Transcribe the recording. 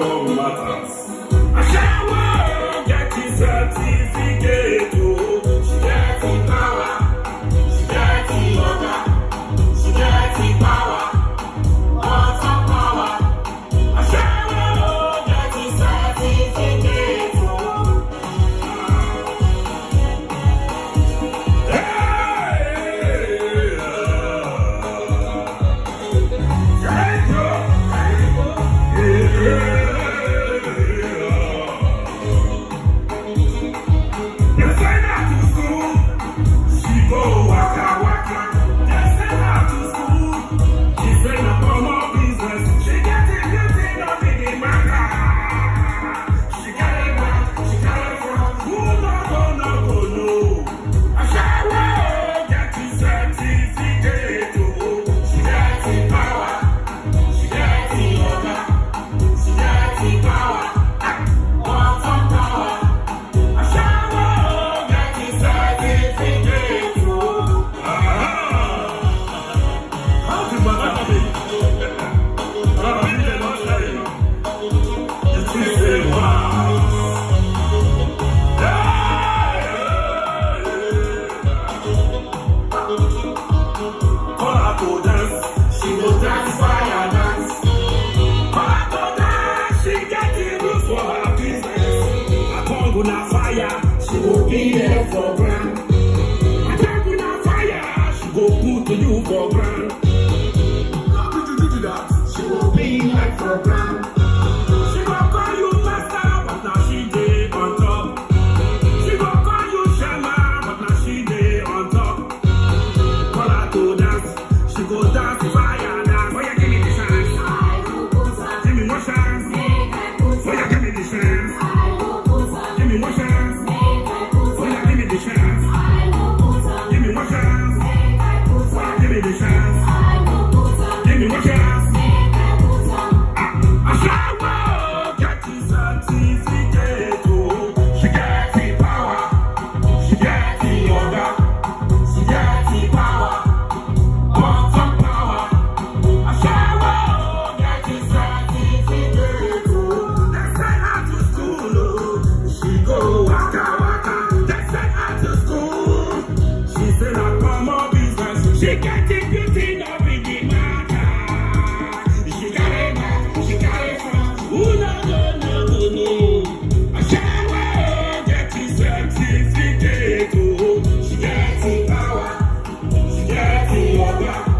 idólatras. Ataguna fire, she will be there for grand. Ataguna fire, she go put you for grand. How could you do that? She will be there for grand. Hey, yeah.